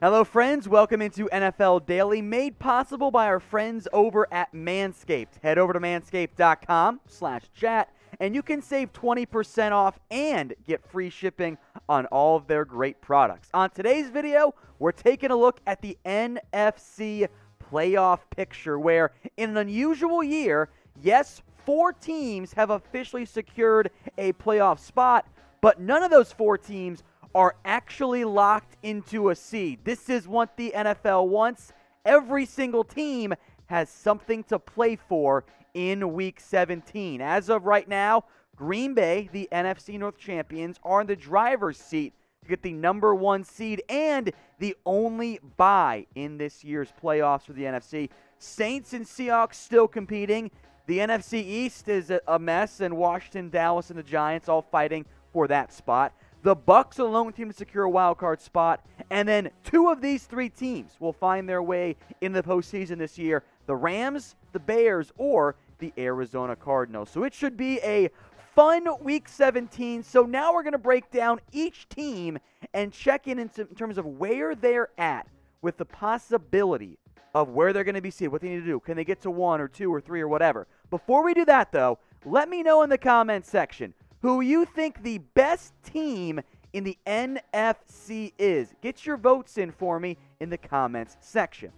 Hello, friends. Welcome into NFL Daily, made possible by our friends over at Manscaped. Head over to manscaped.com slash chat, and you can save 20% off and get free shipping on all of their great products. On today's video, we're taking a look at the NFC playoff picture, where in an unusual year, yes, four teams have officially secured a playoff spot, but none of those four teams are actually locked into a seed. This is what the NFL wants. Every single team has something to play for in week 17. As of right now, Green Bay, the NFC North champions, are in the driver's seat to get the number one seed and the only bye in this year's playoffs for the NFC. Saints and Seahawks still competing. The NFC East is a mess, and Washington, Dallas, and the Giants all fighting for that spot. The Bucs are the lone team to secure a wild card spot, and then two of these three teams will find their way in the postseason this year: the Rams, the Bears, or the Arizona Cardinals. So it should be a fun Week 17. So now we're going to break down each team and check in in terms of where they're at with the possibility of where they're going to be seated, what they need to do. Can they get to one or two or three or whatever? Before we do that, though, let me know in the comments section who you think the best team in the NFC is. Get your votes in for me in the comments section.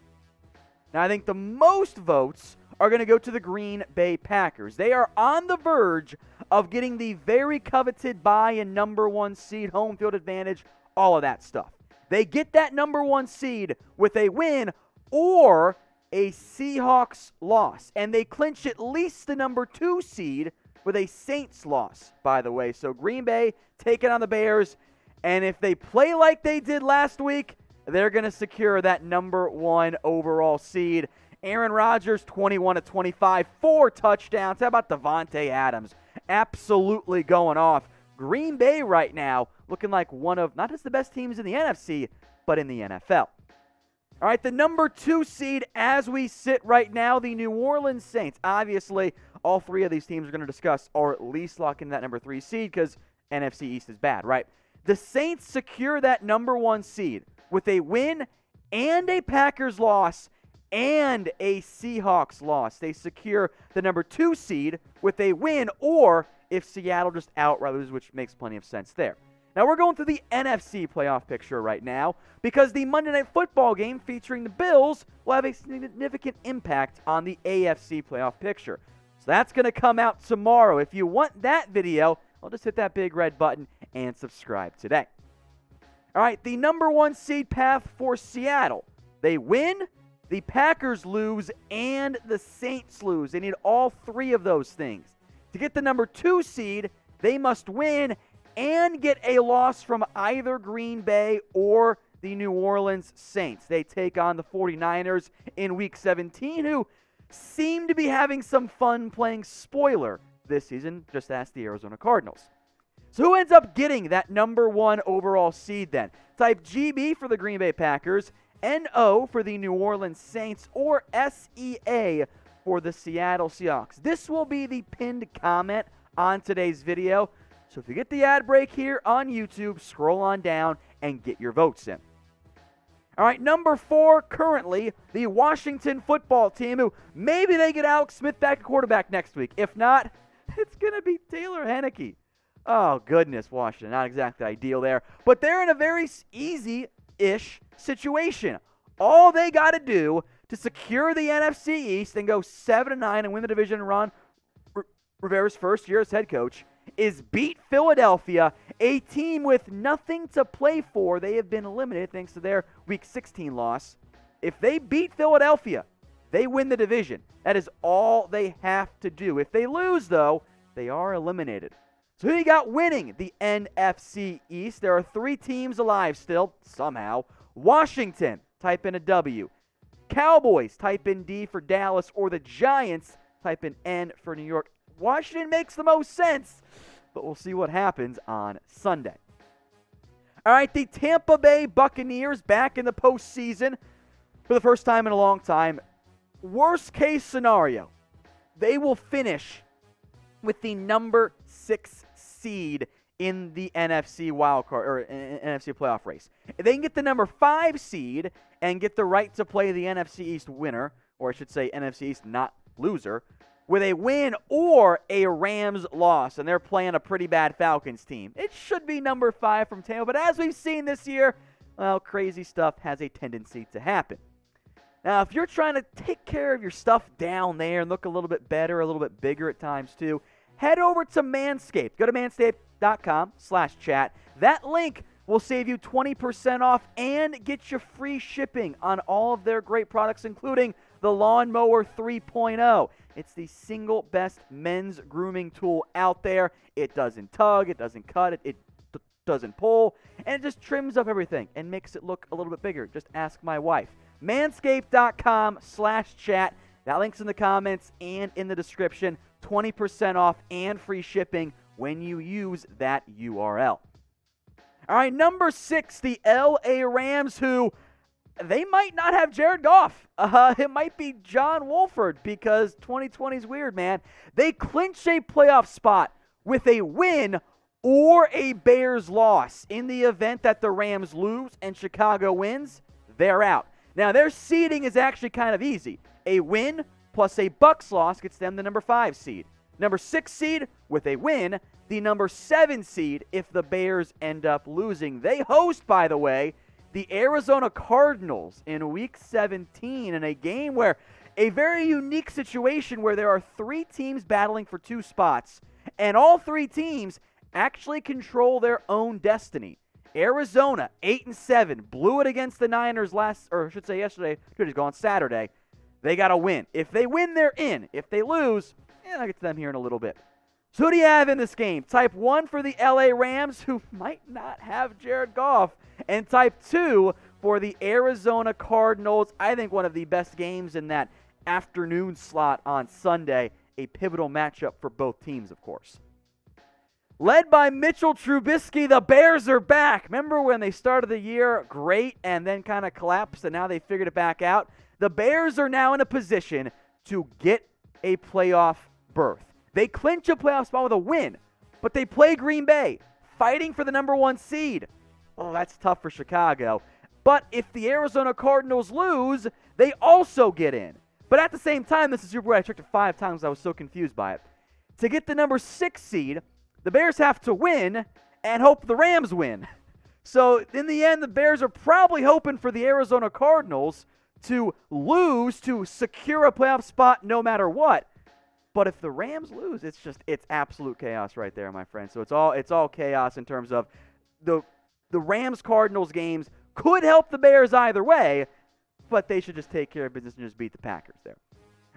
Now, I think the most votes are going to go to the Green Bay Packers. They are on the verge of getting the very coveted bye and number one seed, home field advantage, all of that stuff. They get that number one seed with a win or a Seahawks loss, and they clinch at least the number two seed with a Saints loss, by the way. So Green Bay taking on the Bears. And if they play like they did last week, they're going to secure that number one overall seed. Aaron Rodgers, 21 to 25, four touchdowns. How about Davante Adams? Absolutely going off. Green Bay right now looking like one of not just the best teams in the NFC, but in the NFL. All right, the number two seed as we sit right now, the New Orleans Saints. Obviously, all three of these teams are going to discuss or at least lock in that number three seed because NFC East is bad, right? The Saints secure that number one seed with a win and a Packers loss and a Seahawks loss. They secure the number two seed with a win, or if Seattle just loses, which makes plenty of sense there. Now we're going through the NFC playoff picture right now because the Monday Night Football game featuring the Bills will have a significant impact on the AFC playoff picture. That's going to come out tomorrow. If you want that video, I'll just hit that big red button and subscribe today. All right, the number one seed path for Seattle. They win, the Packers lose, and the Saints lose. They need all three of those things. To get the number two seed, they must win and get a loss from either Green Bay or the New Orleans Saints. They take on the 49ers in week 17, who seem to be having some fun playing spoiler this season. Just ask the Arizona Cardinals. So, who ends up getting that number one overall seed then? Type GB for the Green Bay Packers, NO for the New Orleans Saints, or SEA for the Seattle Seahawks. This will be the pinned comment on today's video. So if you get the ad break here on YouTube, scroll on down and get your votes in. All right, number four currently, the Washington football team, who maybe they get Alex Smith back at quarterback next week. If not, it's going to be Taylor Heinicke. Oh, goodness, Washington. Not exactly ideal there. But they're in a very easy ish situation. All they got to do to secure the NFC East and go 7 9 and win the division and Ron Rivera's first year as head coach is beat Philadelphia, a team with nothing to play for. They have been eliminated thanks to their Week 16 loss. If they beat Philadelphia, they win the division. That is all they have to do. If they lose, though, they are eliminated. So who you got winning the NFC East? There are three teams alive still, somehow. Washington, type in a W. Cowboys, type in D for Dallas, or the Giants, type in N for New York. Washington makes the most sense, but we'll see what happens on Sunday. All right, the Tampa Bay Buccaneers back in the postseason for the first time in a long time. Worst case scenario, they will finish with the number six seed in the NFC wild card or uh, uh, NFC playoff race. If they can get the number five seed and get the right to play the NFC East winner, or I should say NFC East not loser, with a win or a Rams loss, and they're playing a pretty bad Falcons team. It should be number five from Tampa, but as we've seen this year, well, crazy stuff has a tendency to happen. Now, if you're trying to take care of your stuff down there and look a little bit better, a little bit bigger at times too, head over to Manscaped. Go to manscaped.com slash chat. That link will save you 20% off and get you free shipping on all of their great products, including the Lawnmower 3.0. It's the single best men's grooming tool out there. It doesn't tug, it doesn't cut, it, it doesn't pull, and it just trims up everything and makes it look a little bit bigger. Just ask my wife. Manscaped.com slash chat. That link's in the comments and in the description. 20% off and free shipping when you use that URL. All right, number six, the LA Rams, who they might not have Jared Goff. Uh, it might be John Wolford because 2020 is weird, man. They clinch a playoff spot with a win or a Bears loss. In the event that the Rams lose and Chicago wins, they're out. Now, their seeding is actually kind of easy. A win plus a Bucs loss gets them the number five seed. Number six seed with a win, the number seven seed if the Bears end up losing. They host, by the way, the Arizona Cardinals in week 17 in a game where a very unique situation where there are three teams battling for two spots, and all three teams actually control their own destiny. Arizona, 8 and 7, blew it against the Niners last, or I should say yesterday, should have gone Saturday. They got to win. If they win, they're in. If they lose, eh, I'll get to them here in a little bit. So who do you have in this game? Type 1 for the LA Rams, who might not have Jared Goff, and type 2 for the Arizona Cardinals. I think one of the best games in that afternoon slot on Sunday. A pivotal matchup for both teams, of course. Led by Mitchell Trubisky, the Bears are back. Remember when they started the year great and then kind of collapsed and now they figured it back out? The Bears are now in a position to get a playoff berth. They clinch a playoff spot with a win, but they play Green Bay, fighting for the number one seed. Oh, that's tough for Chicago. But if the Arizona Cardinals lose, they also get in. But at the same time, this is Super Bowl. I checked it five times. I was so confused by it. To get the number six seed, the Bears have to win and hope the Rams win. So in the end, the Bears are probably hoping for the Arizona Cardinals to lose to secure a playoff spot no matter what. But if the Rams lose, it's just it's absolute chaos right there, my friend. So it's all it's all chaos in terms of the the Rams Cardinals games could help the Bears either way, but they should just take care of business and just beat the Packers there.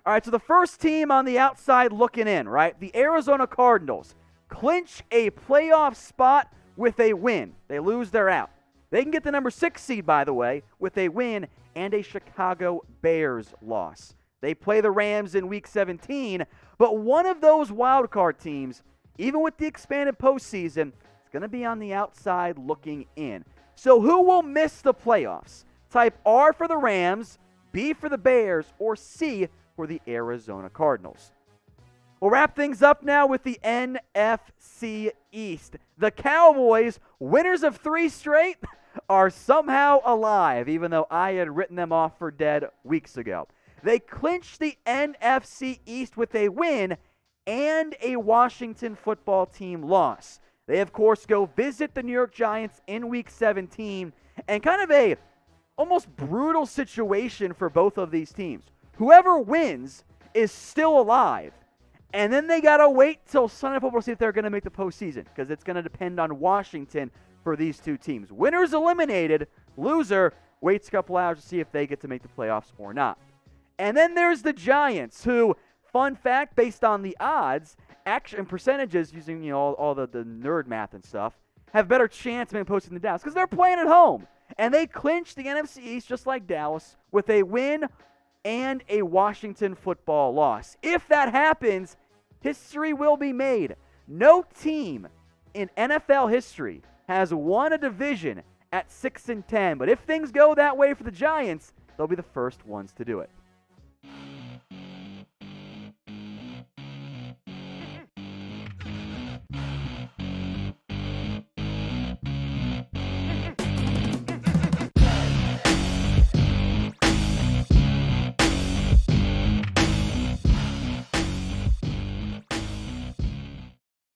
All right, so the first team on the outside looking in, right? The Arizona Cardinals clinch a playoff spot with a win. They lose, they're out. They can get the number six seed, by the way, with a win and a Chicago Bears loss. They play the Rams in week 17, but one of those wild card teams, even with the expanded postseason, is going to be on the outside looking in. So who will miss the playoffs? Type R for the Rams, B for the Bears, or C for the Arizona Cardinals. We'll wrap things up now with the NFC East. The Cowboys, winners of three straight, are somehow alive, even though I had written them off for dead weeks ago. They clinched the NFC East with a win and a Washington football team loss. They, of course, go visit the New York Giants in week 17 and kind of a almost brutal situation for both of these teams. Whoever wins is still alive and then they got to wait till Sunday football to see if they're going to make the postseason because it's going to depend on Washington for these two teams. Winners eliminated, loser waits a couple hours to see if they get to make the playoffs or not. And then there's the Giants, who, fun fact, based on the odds, action and percentages using you know all, all the, the nerd math and stuff, have better chance of making posting than Dallas because they're playing at home. And they clinched the NFC East just like Dallas with a win and a Washington football loss. If that happens, history will be made. No team in NFL history has won a division at 6 and 10, but if things go that way for the Giants, they'll be the first ones to do it.